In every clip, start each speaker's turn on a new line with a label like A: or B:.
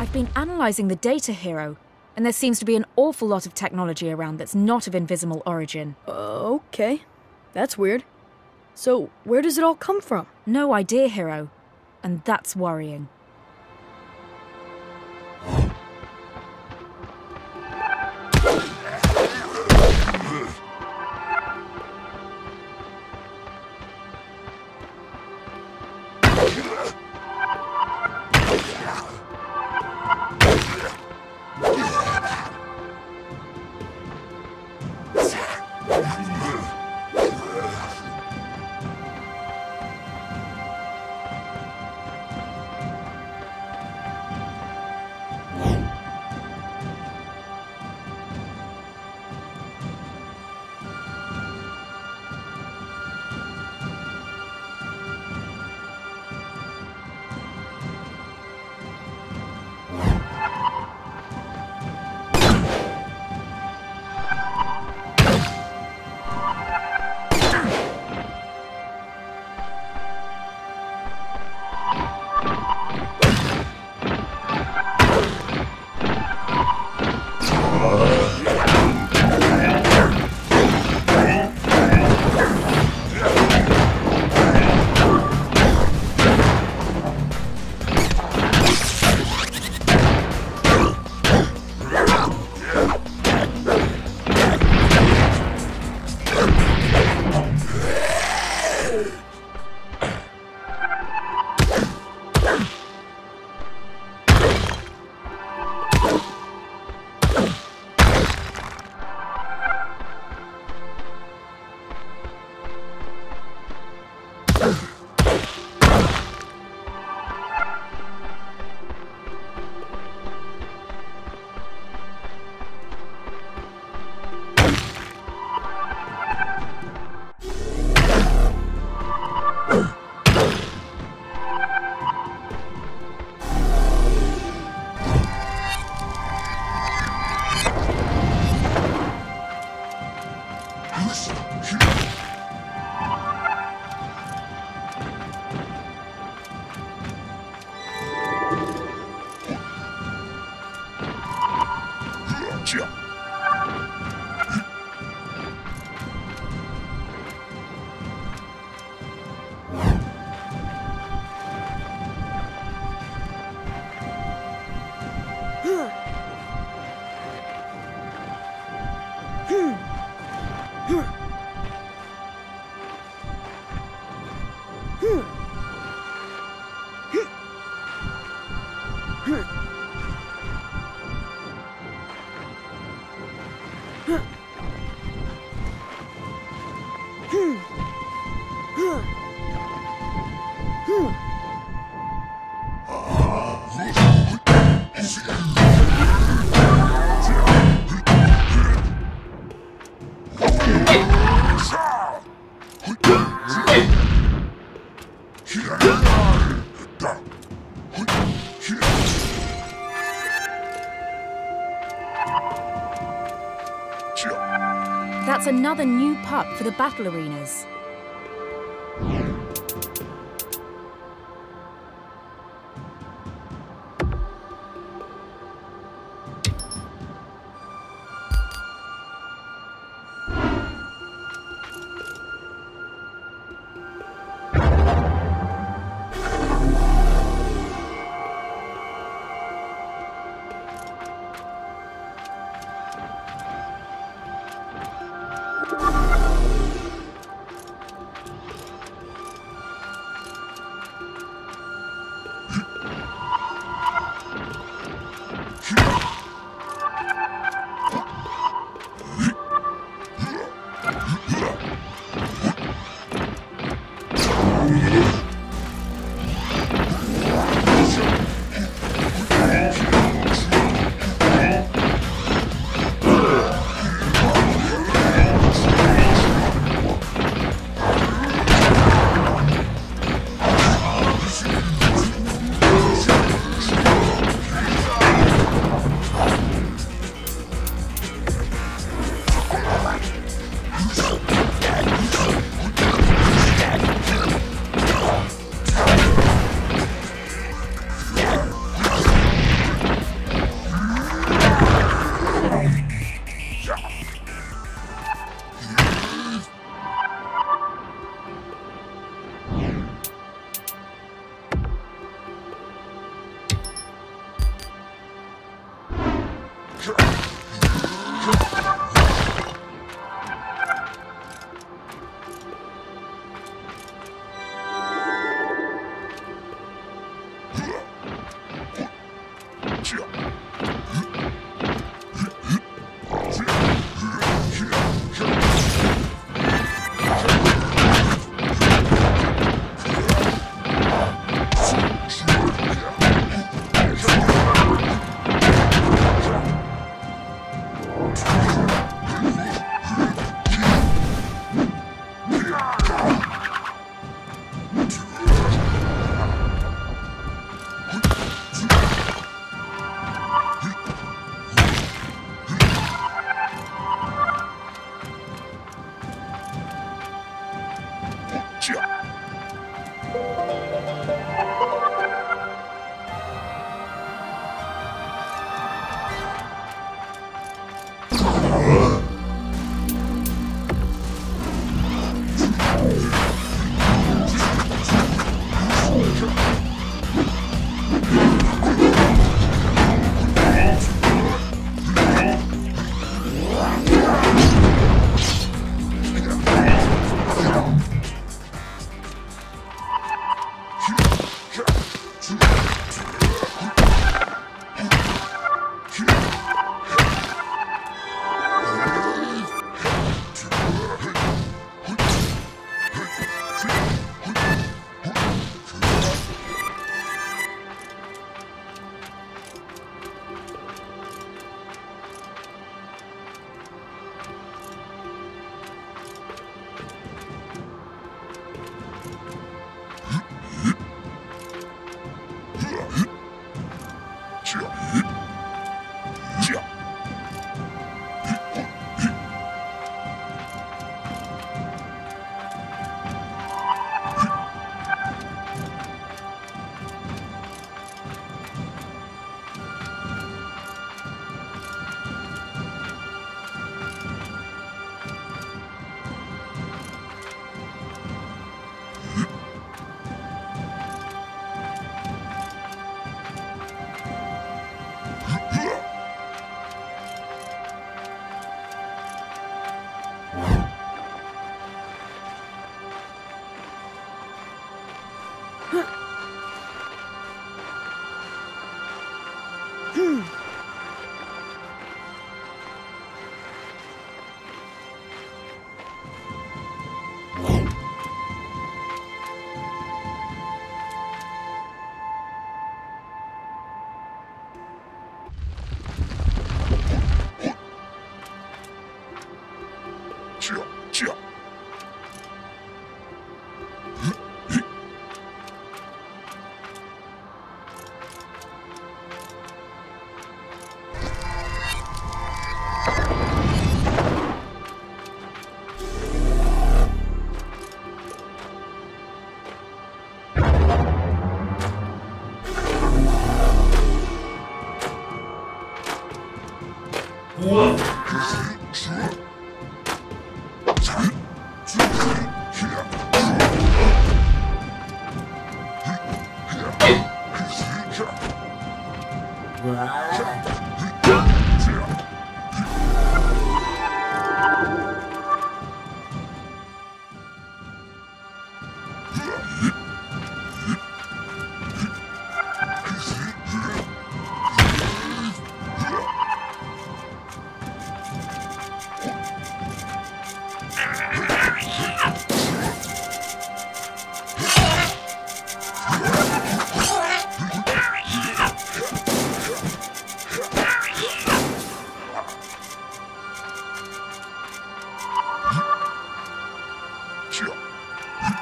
A: I've been analysing the data, Hero, and there seems to be an awful lot of technology around that's not of Invizimal origin.
B: Uh, okay. That's weird. So, where does it all come from?
A: No idea, Hero. And that's worrying. Yeah. That's another new pup for the battle arenas.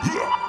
A: Yeah.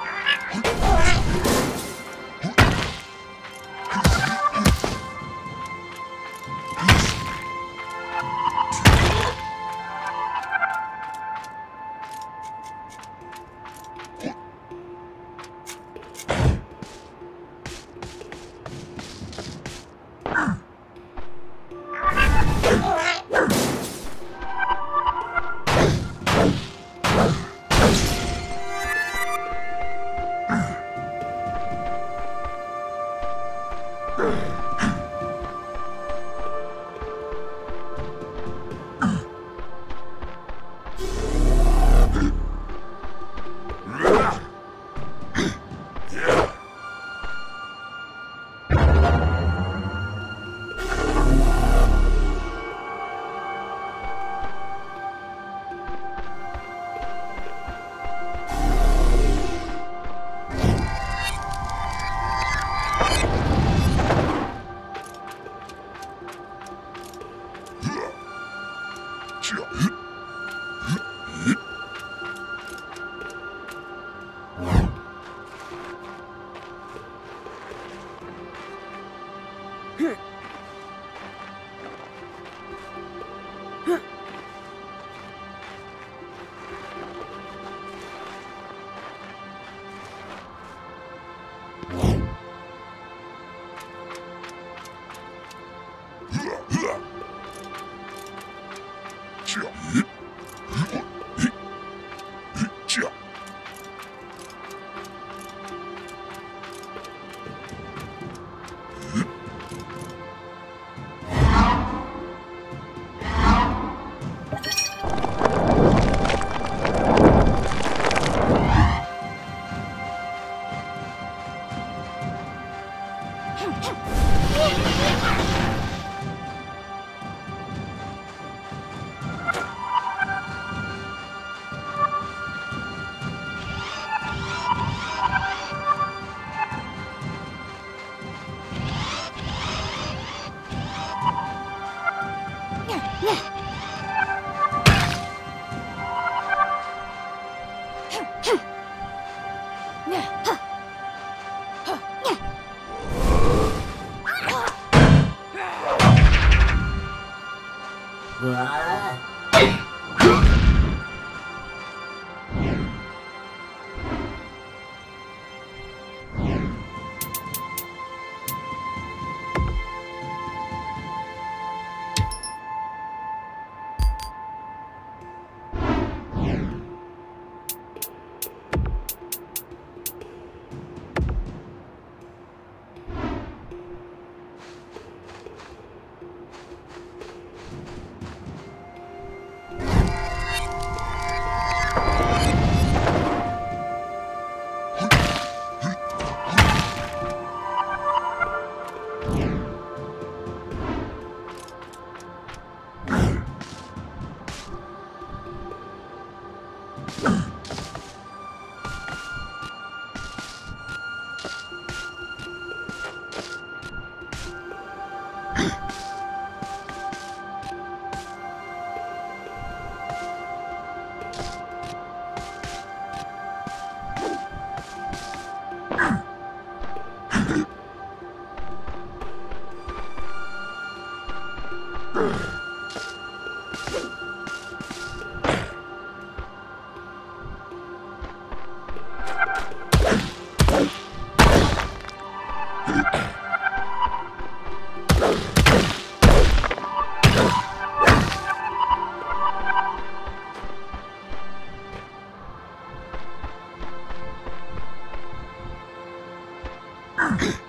A: Ugh.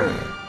A: Brilliant.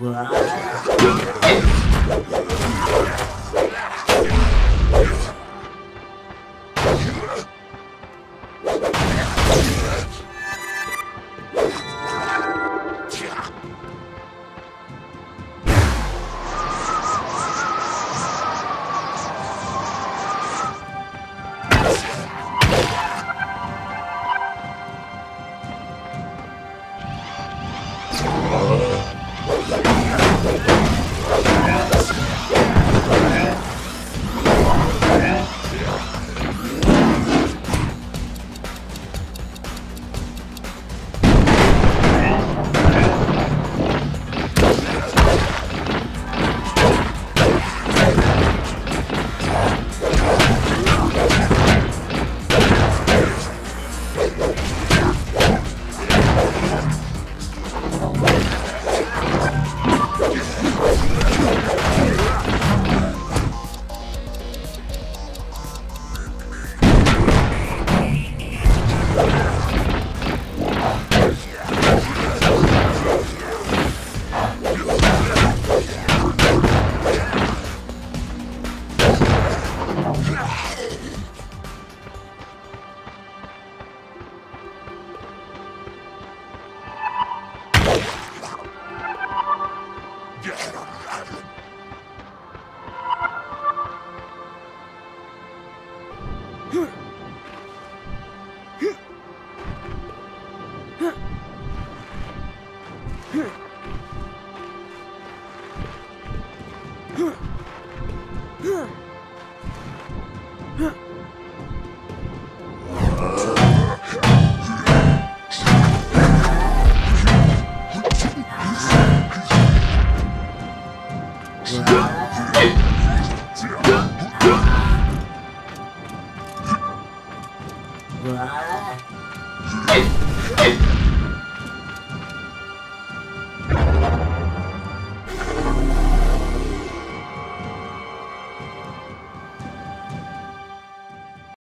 C: Hey! Huh? Huh?